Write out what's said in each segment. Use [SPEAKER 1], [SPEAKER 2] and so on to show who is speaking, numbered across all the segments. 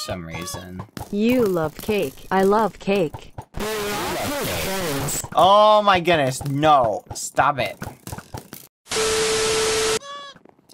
[SPEAKER 1] some reason.
[SPEAKER 2] You love cake. I love cake.
[SPEAKER 1] Oh my goodness, no. Stop it.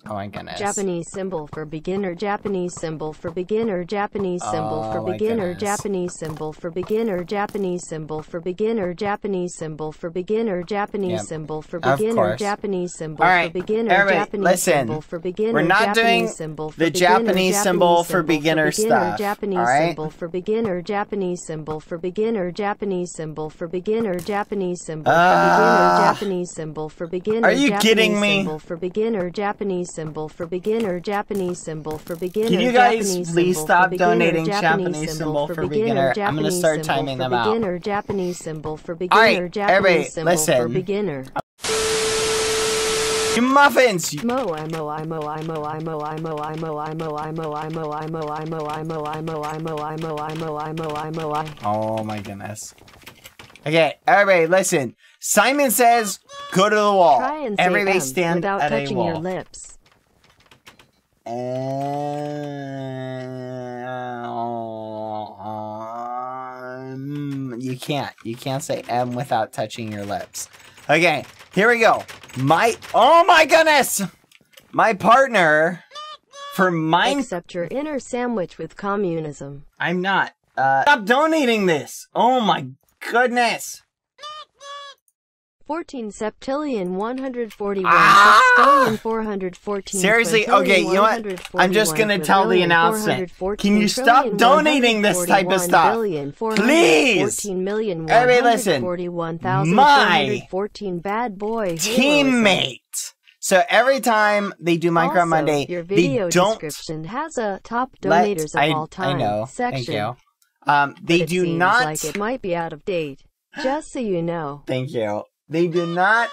[SPEAKER 1] Oh my goodness.
[SPEAKER 2] Japanese symbol for beginner. Japanese symbol for beginner. Japanese symbol
[SPEAKER 1] Oh
[SPEAKER 2] for
[SPEAKER 1] my
[SPEAKER 2] beginner.
[SPEAKER 1] goodness.
[SPEAKER 2] Japanese symbol for beginner. Japanese symbol for beginner. Japanese symbol for beginner. Japanese
[SPEAKER 1] Yep.
[SPEAKER 2] symbol for
[SPEAKER 1] Of
[SPEAKER 2] beginner.
[SPEAKER 1] course.
[SPEAKER 2] Japanese symbol
[SPEAKER 1] All right,
[SPEAKER 2] for beginner.
[SPEAKER 1] everybody,
[SPEAKER 2] Japanese
[SPEAKER 1] listen.
[SPEAKER 2] symbol for beginner.
[SPEAKER 1] We're not
[SPEAKER 2] Japanese
[SPEAKER 1] doing
[SPEAKER 2] symbol for
[SPEAKER 1] the
[SPEAKER 2] beginner.
[SPEAKER 1] Japanese symbol for beginner stuff,
[SPEAKER 2] Japanese
[SPEAKER 1] all right?
[SPEAKER 2] symbol for beginner. Japanese symbol for beginner. Japanese symbol for beginner. Japanese symbol for beginner.
[SPEAKER 1] Ah.
[SPEAKER 2] Japanese symbol for beginner.
[SPEAKER 1] Are you
[SPEAKER 2] Japanese
[SPEAKER 1] kidding me?
[SPEAKER 2] symbol for beginner. Japanese symbol for beginner. Japanese symbol for beginner.
[SPEAKER 1] Can you guys
[SPEAKER 2] Japanese
[SPEAKER 1] please
[SPEAKER 2] for
[SPEAKER 1] stop
[SPEAKER 2] beginner,
[SPEAKER 1] donating Japanese symbol for beginner? I'm gonna
[SPEAKER 2] Japanese
[SPEAKER 1] start timing
[SPEAKER 2] for
[SPEAKER 1] them out.
[SPEAKER 2] beginner, Japanese symbol for
[SPEAKER 1] right,
[SPEAKER 2] beginner. Japanese
[SPEAKER 1] everybody,
[SPEAKER 2] symbol for
[SPEAKER 1] listen.
[SPEAKER 2] beginner.
[SPEAKER 1] You muffins!
[SPEAKER 2] Mo imo imo imo imo imo imo imo imo imo imo imo imo imo imo imo imo imo imo I.
[SPEAKER 1] Oh my goodness. Okay, everybody, listen. Simon says, go to the wall.
[SPEAKER 2] Try and say
[SPEAKER 1] Everybody stand
[SPEAKER 2] without
[SPEAKER 1] at a
[SPEAKER 2] touching
[SPEAKER 1] wall.
[SPEAKER 2] your lips.
[SPEAKER 1] Um, you can't. You can't say M without touching your lips. Okay, here we go. My oh my goodness! My partner for mine.
[SPEAKER 2] Accept your inner sandwich with communism.
[SPEAKER 1] I'm not. Uh, stop donating this. Oh my goodness.
[SPEAKER 2] 14 septillion 141
[SPEAKER 1] Ah!
[SPEAKER 2] sextillion 414
[SPEAKER 1] Seriously? Okay, you know what? I'm just gonna tell the announcement. Can you stop donating this type of stuff?
[SPEAKER 2] billion,
[SPEAKER 1] Please!
[SPEAKER 2] 414 million,
[SPEAKER 1] Everybody listen.
[SPEAKER 2] 141,000,
[SPEAKER 1] My
[SPEAKER 2] bad boy.
[SPEAKER 1] Teammate. So every time they do Minecraft
[SPEAKER 2] Also,
[SPEAKER 1] Monday,
[SPEAKER 2] your
[SPEAKER 1] they
[SPEAKER 2] video
[SPEAKER 1] don't
[SPEAKER 2] description has a top
[SPEAKER 1] let.
[SPEAKER 2] of
[SPEAKER 1] I,
[SPEAKER 2] all time
[SPEAKER 1] I know.
[SPEAKER 2] section.
[SPEAKER 1] Thank you. Um, they do not.
[SPEAKER 2] like it might be out of date. Just so you know.
[SPEAKER 1] Thank you. They did not.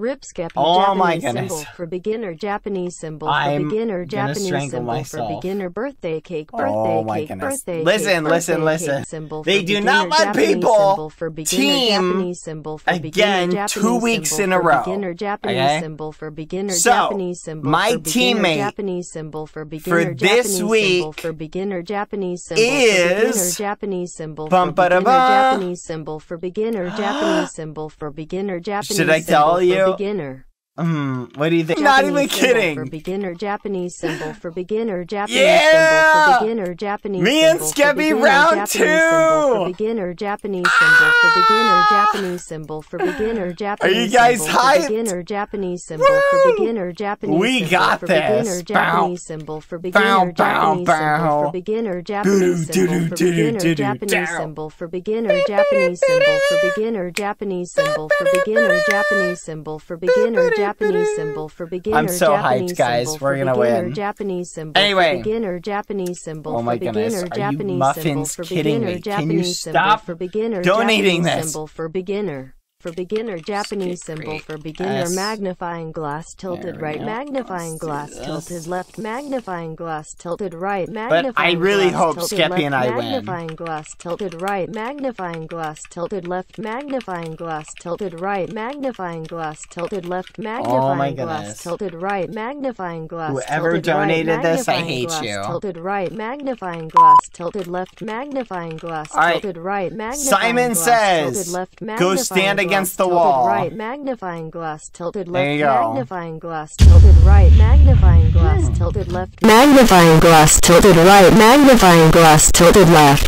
[SPEAKER 2] Rip Skeppy
[SPEAKER 1] Oh my
[SPEAKER 2] Japanese
[SPEAKER 1] goodness.
[SPEAKER 2] symbol for beginner Japanese symbol for
[SPEAKER 1] I'm
[SPEAKER 2] beginner Japanese symbol
[SPEAKER 1] myself.
[SPEAKER 2] for beginner birthday cake birthday
[SPEAKER 1] Oh my
[SPEAKER 2] cake
[SPEAKER 1] goodness.
[SPEAKER 2] birthday
[SPEAKER 1] Listen,
[SPEAKER 2] cake,
[SPEAKER 1] listen,
[SPEAKER 2] birthday
[SPEAKER 1] listen.
[SPEAKER 2] cake symbol
[SPEAKER 1] They
[SPEAKER 2] for
[SPEAKER 1] do not let
[SPEAKER 2] Japanese
[SPEAKER 1] people
[SPEAKER 2] symbol for beginner
[SPEAKER 1] team
[SPEAKER 2] Japanese symbol for
[SPEAKER 1] again
[SPEAKER 2] beginner
[SPEAKER 1] two
[SPEAKER 2] Japanese
[SPEAKER 1] weeks
[SPEAKER 2] symbol
[SPEAKER 1] in a
[SPEAKER 2] for
[SPEAKER 1] row,
[SPEAKER 2] beginner Japanese
[SPEAKER 1] okay?
[SPEAKER 2] symbol for beginner
[SPEAKER 1] So,
[SPEAKER 2] Japanese symbol
[SPEAKER 1] my
[SPEAKER 2] for beginner
[SPEAKER 1] teammate
[SPEAKER 2] Japanese symbol for beginner for
[SPEAKER 1] this
[SPEAKER 2] Japanese symbol
[SPEAKER 1] week
[SPEAKER 2] for beginner Japanese symbol for
[SPEAKER 1] is
[SPEAKER 2] beginner Japanese symbol for
[SPEAKER 1] bum da
[SPEAKER 2] beginner. Japanese symbol for beginner Japanese symbol for beginner Japanese
[SPEAKER 1] Should I
[SPEAKER 2] symbol
[SPEAKER 1] tell
[SPEAKER 2] for
[SPEAKER 1] you?
[SPEAKER 2] Beginner
[SPEAKER 1] Hmm. What do you think? Not even kidding.
[SPEAKER 2] For beginner Japanese symbol for beginner Japanese
[SPEAKER 1] Yeah!
[SPEAKER 2] symbol for beginner Japanese
[SPEAKER 1] Me and
[SPEAKER 2] symbol
[SPEAKER 1] Skeppy round
[SPEAKER 2] Japanese symbol
[SPEAKER 1] two!
[SPEAKER 2] for beginner Japanese symbol for beginner Japanese symbol for beginner Japanese
[SPEAKER 1] you guys
[SPEAKER 2] symbol for
[SPEAKER 1] hyped?
[SPEAKER 2] beginner Japanese symbol
[SPEAKER 1] Woo!
[SPEAKER 2] for beginner Japanese
[SPEAKER 1] We
[SPEAKER 2] symbol
[SPEAKER 1] got
[SPEAKER 2] for
[SPEAKER 1] this.
[SPEAKER 2] beginner
[SPEAKER 1] Bow.
[SPEAKER 2] Japanese symbol for beginner
[SPEAKER 1] bow,
[SPEAKER 2] Japanese symbol
[SPEAKER 1] bow.
[SPEAKER 2] for beginner Japanese symbol for beginner Japanese symbol for beginner Japanese symbol for beginner Japanese symbol for beginner Japanese symbol for beginner Japanese symbol for beginner
[SPEAKER 1] I'm so hyped, guys. We're gonna
[SPEAKER 2] beginner
[SPEAKER 1] win.
[SPEAKER 2] Japanese symbol
[SPEAKER 1] Anyway.
[SPEAKER 2] for beginner Japanese symbol
[SPEAKER 1] Oh my
[SPEAKER 2] for
[SPEAKER 1] goodness.
[SPEAKER 2] beginner
[SPEAKER 1] Are you
[SPEAKER 2] Japanese symbol
[SPEAKER 1] muffins
[SPEAKER 2] for
[SPEAKER 1] kidding
[SPEAKER 2] beginner
[SPEAKER 1] me? Can you stop
[SPEAKER 2] for beginner
[SPEAKER 1] donating
[SPEAKER 2] Japanese
[SPEAKER 1] this?
[SPEAKER 2] symbol for beginner for beginner Japanese symbol for beginner
[SPEAKER 1] Yes.
[SPEAKER 2] magnifying glass tilted right
[SPEAKER 1] go.
[SPEAKER 2] magnifying glass tilted left magnifying glass tilted right magnifying glass.
[SPEAKER 1] I really
[SPEAKER 2] glass
[SPEAKER 1] hope Skeppy and I win.
[SPEAKER 2] magnifying glass tilted right magnifying glass tilted left magnifying glass tilted right magnifying glass tilted left magnifying glass tilted right magnifying glass
[SPEAKER 1] Whoever
[SPEAKER 2] tilted right,
[SPEAKER 1] donated this, I
[SPEAKER 2] magnifying
[SPEAKER 1] hate
[SPEAKER 2] glass,
[SPEAKER 1] you.
[SPEAKER 2] tilted right magnifying glass tilted left magnifying glass tilted right magnifying
[SPEAKER 1] Simon
[SPEAKER 2] glass
[SPEAKER 1] says,
[SPEAKER 2] tilted left
[SPEAKER 1] "Go
[SPEAKER 2] magnifying
[SPEAKER 1] stand
[SPEAKER 2] glass,
[SPEAKER 1] against the wall."
[SPEAKER 2] right magnifying glass tilted
[SPEAKER 1] There
[SPEAKER 2] left
[SPEAKER 1] you go.
[SPEAKER 2] magnifying glass tilted right magnifying glass hmm. tilted left magnifying glass tilted right magnifying glass tilted left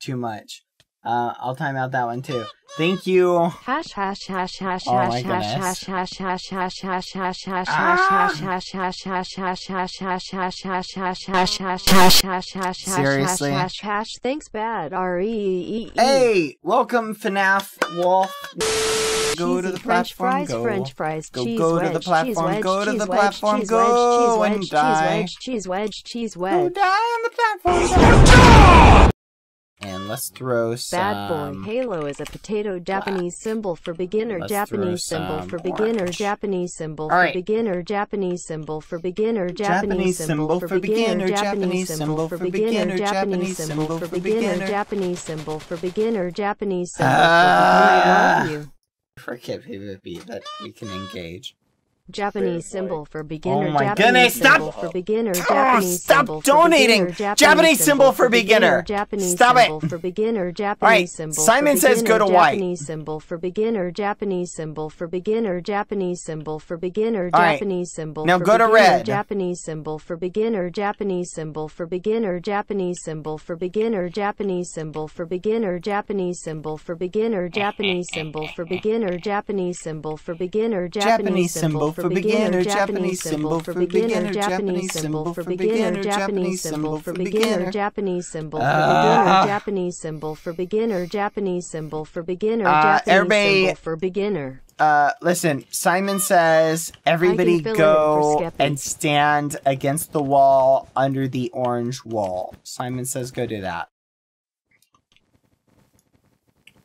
[SPEAKER 1] Too much. Uh, I'll time out that one too. Thank you.
[SPEAKER 2] hash hash hash hash
[SPEAKER 1] Oh
[SPEAKER 2] hash hash hash hash hash hash hash hash hash
[SPEAKER 1] Ah.
[SPEAKER 2] hash hash hash hash hash hash hash hash hash hash hash hash hash hash
[SPEAKER 1] Seriously?
[SPEAKER 2] hash hash thanks bad R E E E
[SPEAKER 1] Hey, welcome FNAF Wolf. Go to the
[SPEAKER 2] French
[SPEAKER 1] platform.
[SPEAKER 2] fries,
[SPEAKER 1] go.
[SPEAKER 2] French fries,
[SPEAKER 1] Go-
[SPEAKER 2] cheese
[SPEAKER 1] go to the platform,
[SPEAKER 2] cheese wedge,
[SPEAKER 1] go to
[SPEAKER 2] cheese
[SPEAKER 1] the
[SPEAKER 2] wedge,
[SPEAKER 1] platform,
[SPEAKER 2] cheese
[SPEAKER 1] go
[SPEAKER 2] wedge,
[SPEAKER 1] and
[SPEAKER 2] cheese
[SPEAKER 1] die.
[SPEAKER 2] wedge, cheese wedge, cheese
[SPEAKER 1] Go
[SPEAKER 2] wedge.
[SPEAKER 1] die on the platform. Let's throw some.
[SPEAKER 2] Bad boy. Halo is a potato Japanese symbol for beginner.
[SPEAKER 1] Let's
[SPEAKER 2] Japanese
[SPEAKER 1] throw
[SPEAKER 2] symbol
[SPEAKER 1] some
[SPEAKER 2] for beginner.
[SPEAKER 1] orange.
[SPEAKER 2] Japanese symbol
[SPEAKER 1] All
[SPEAKER 2] for
[SPEAKER 1] right.
[SPEAKER 2] beginner. Japanese symbol for beginner.
[SPEAKER 1] Japanese symbol for beginner, Japanese symbol for beginner,
[SPEAKER 2] Japanese symbol for beginner.
[SPEAKER 1] Japanese symbol for beginner.
[SPEAKER 2] Japanese symbol for beginner. Japanese symbol for beginner.
[SPEAKER 1] Ah.
[SPEAKER 2] Love you.
[SPEAKER 1] For PvP that we can engage.
[SPEAKER 2] Japanese symbol for beginner.
[SPEAKER 1] Oh my
[SPEAKER 2] Japanese
[SPEAKER 1] goodness, stop- donating Japanese
[SPEAKER 2] symbol for beginner.
[SPEAKER 1] Ah,
[SPEAKER 2] Japanese
[SPEAKER 1] stop
[SPEAKER 2] symbol for
[SPEAKER 1] donating.
[SPEAKER 2] beginner,
[SPEAKER 1] Japanese symbol for beginner.
[SPEAKER 2] Japanese
[SPEAKER 1] Stop it.
[SPEAKER 2] symbol for beginner. Japanese
[SPEAKER 1] right,
[SPEAKER 2] symbol
[SPEAKER 1] Simon
[SPEAKER 2] for
[SPEAKER 1] says go
[SPEAKER 2] beginner,
[SPEAKER 1] to white.
[SPEAKER 2] Japanese symbol for beginner. Japanese symbol for beginner. Japanese symbol for beginner.
[SPEAKER 1] All right,
[SPEAKER 2] Japanese symbol.
[SPEAKER 1] now
[SPEAKER 2] for
[SPEAKER 1] go to
[SPEAKER 2] beginner,
[SPEAKER 1] red.
[SPEAKER 2] Japanese symbol for beginner. Japanese symbol for beginner. Japanese symbol for beginner. Japanese symbol for beginner. Japanese symbol for beginner. Japanese symbol for beginner. Japanese symbol for beginner.
[SPEAKER 1] Japanese symbol for beginner, Japanese symbol for beginner,
[SPEAKER 2] Japanese symbol for beginner, Japanese symbol for beginner, Japanese symbol for beginner, Japanese symbol for beginner, Japanese symbol for beginner,
[SPEAKER 1] Uh,
[SPEAKER 2] Japanese symbol for beginner.
[SPEAKER 1] Uh, listen, Simon says everybody go and stand against the wall under the orange wall. Simon says go do that.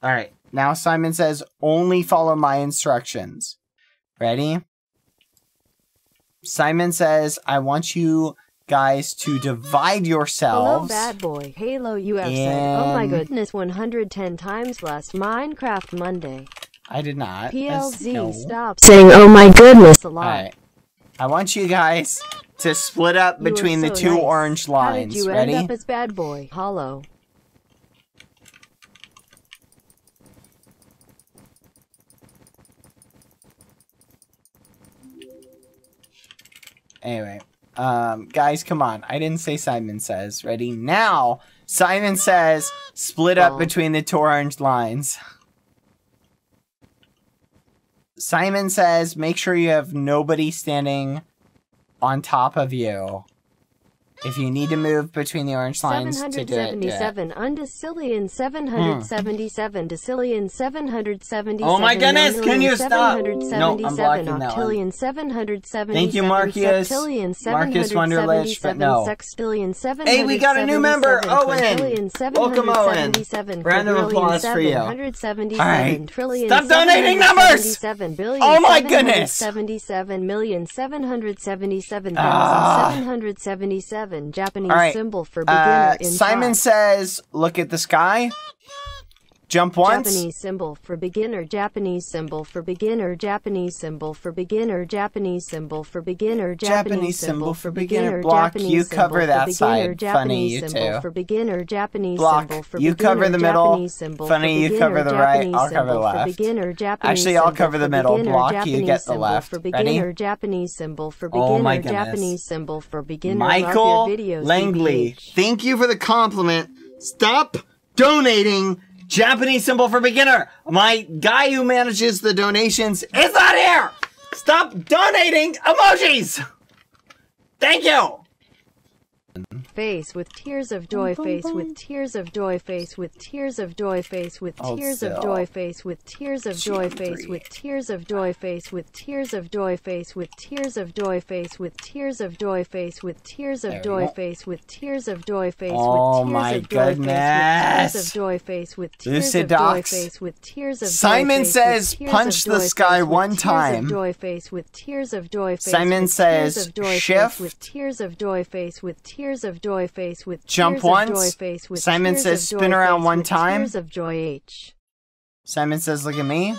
[SPEAKER 1] All right. Now Simon says only follow my instructions. Ready? Simon says I want you guys to divide yourselves.
[SPEAKER 2] Hello, bad boy. Halo, you have said, oh my goodness, 110 times last Minecraft Monday.
[SPEAKER 1] I did not. That's-
[SPEAKER 2] PLZ,
[SPEAKER 1] no.
[SPEAKER 2] stop saying, oh my goodness, a lot.
[SPEAKER 1] Alright. I want you guys to split up
[SPEAKER 2] You are
[SPEAKER 1] between the
[SPEAKER 2] so
[SPEAKER 1] two
[SPEAKER 2] nice.
[SPEAKER 1] orange
[SPEAKER 2] How
[SPEAKER 1] lines.
[SPEAKER 2] did you
[SPEAKER 1] Ready?
[SPEAKER 2] end up as bad boy? Hollow.
[SPEAKER 1] Anyway, um, guys, come on. I didn't say Simon says. Ready? Now, Simon says split up
[SPEAKER 2] Oh.
[SPEAKER 1] between the two orange lines. Simon says make sure you have nobody standing on top of you. If you need to move between the orange lines to do it, do it.
[SPEAKER 2] 777 undecillion 777 decillion 777
[SPEAKER 1] Oh my goodness, can you stop? No, I'm blocking that one.
[SPEAKER 2] 777
[SPEAKER 1] Thank you, Marcus. Marcus Wunderlich, but no.
[SPEAKER 2] sextillion
[SPEAKER 1] Hey, we got a new member, Owen. Welcome, Owen. Round of applause for you. All right. Stop donating numbers!
[SPEAKER 2] 777 billion,
[SPEAKER 1] Oh my goodness!
[SPEAKER 2] 77 million 777
[SPEAKER 1] Ah.
[SPEAKER 2] 777 Japanese
[SPEAKER 1] All right.
[SPEAKER 2] symbol for beginner
[SPEAKER 1] Uh,
[SPEAKER 2] in
[SPEAKER 1] Simon says, look at the sky. Jump once.
[SPEAKER 2] Japanese symbol for beginner Japanese symbol for beginner Japanese symbol for beginner Japanese symbol for beginner
[SPEAKER 1] Japanese symbol for beginner. Block, you cover that side. Funny, you two.
[SPEAKER 2] for beginner Japanese
[SPEAKER 1] Block, you cover the middle. Funny, you cover the right, I'll cover the left. Actually, I'll cover the middle. Block, you get the left. Ready?
[SPEAKER 2] Japanese symbol for
[SPEAKER 1] Oh
[SPEAKER 2] beginner,
[SPEAKER 1] my goodness.
[SPEAKER 2] Japanese symbol for beginner.
[SPEAKER 1] Michael Langley, thank you for the compliment. Stop donating Japanese symbol for beginner. My guy who manages the donations is not here. Stop donating emojis. Thank you.
[SPEAKER 2] Face with tears of joy face with tears of joy face with tears of joy face with
[SPEAKER 1] Hold
[SPEAKER 2] tears of
[SPEAKER 1] still.
[SPEAKER 2] joy face with tears of joy face
[SPEAKER 1] three.
[SPEAKER 2] with tears of joy face with tears of joy face with tears of joy face with tears of joy face with tears
[SPEAKER 1] There
[SPEAKER 2] of
[SPEAKER 1] we
[SPEAKER 2] joy
[SPEAKER 1] go.
[SPEAKER 2] face with tears of joy face
[SPEAKER 1] Oh
[SPEAKER 2] with
[SPEAKER 1] my
[SPEAKER 2] tears of joy face with
[SPEAKER 1] goodness.
[SPEAKER 2] tears of joy face with tears
[SPEAKER 1] Lucid
[SPEAKER 2] of joy
[SPEAKER 1] Docs.
[SPEAKER 2] face with tears of joy
[SPEAKER 1] Simon
[SPEAKER 2] face
[SPEAKER 1] says,
[SPEAKER 2] with tears
[SPEAKER 1] punch
[SPEAKER 2] of
[SPEAKER 1] the
[SPEAKER 2] joy
[SPEAKER 1] sky
[SPEAKER 2] face with
[SPEAKER 1] one
[SPEAKER 2] tears of
[SPEAKER 1] time.
[SPEAKER 2] joy face with tears of joy face
[SPEAKER 1] Simon
[SPEAKER 2] with
[SPEAKER 1] says,
[SPEAKER 2] tears of joy face
[SPEAKER 1] shift.
[SPEAKER 2] with tears of joy face with tears of joy face with
[SPEAKER 1] Jump once.
[SPEAKER 2] with
[SPEAKER 1] Simon says, spin around one time.
[SPEAKER 2] of joy H
[SPEAKER 1] Simon says, look at me.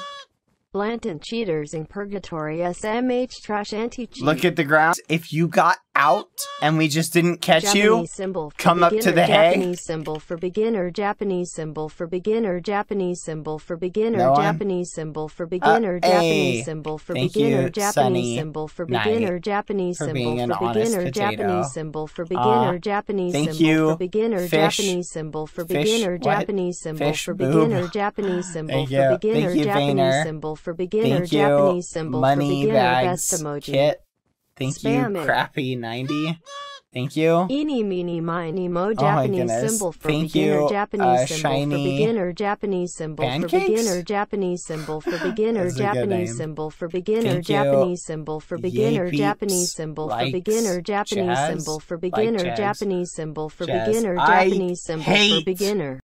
[SPEAKER 2] Blanton cheaters in purgatory SMH trash anti cheat
[SPEAKER 1] Look at the ground. If you got out and we just didn't catch
[SPEAKER 2] Japanese
[SPEAKER 1] you,
[SPEAKER 2] symbol for
[SPEAKER 1] come up to
[SPEAKER 2] beginner,
[SPEAKER 1] the hay.
[SPEAKER 2] Japanese symbol for beginner Japanese symbol for beginner Japanese symbol for beginner
[SPEAKER 1] No?
[SPEAKER 2] Japanese symbol for beginner
[SPEAKER 1] hey.
[SPEAKER 2] Japanese symbol for
[SPEAKER 1] Thank
[SPEAKER 2] beginner
[SPEAKER 1] you,
[SPEAKER 2] Japanese
[SPEAKER 1] Sunny
[SPEAKER 2] symbol for beginner Japanese
[SPEAKER 1] for
[SPEAKER 2] symbol
[SPEAKER 1] being an
[SPEAKER 2] for beginner. Japanese symbol for
[SPEAKER 1] Uh,
[SPEAKER 2] beginner Japanese symbol for beginner Japanese symbol for beginner? Japanese symbol for beginner Japanese symbol for beginner Japanese symbol for beginner
[SPEAKER 1] Thank you,
[SPEAKER 2] Japanese symbol for beginner
[SPEAKER 1] bags
[SPEAKER 2] best emoji.
[SPEAKER 1] Thank
[SPEAKER 2] Spam
[SPEAKER 1] you,
[SPEAKER 2] it.
[SPEAKER 1] crappy ninety. Thank you.
[SPEAKER 2] Eeny, meeny, miny, mo.
[SPEAKER 1] Oh
[SPEAKER 2] Japanese
[SPEAKER 1] goodness.
[SPEAKER 2] symbol for
[SPEAKER 1] Thank
[SPEAKER 2] beginner.
[SPEAKER 1] you,
[SPEAKER 2] Japanese
[SPEAKER 1] uh,
[SPEAKER 2] symbol for beginner. Japanese symbol for beginner. Japanese symbol for beginner.
[SPEAKER 1] That's a good
[SPEAKER 2] Japanese symbol for beginner. Japanese symbol for beginner. Japanese symbol for beginner. Japanese symbol for beginner. Japanese symbol for beginner. Japanese symbol for beginner.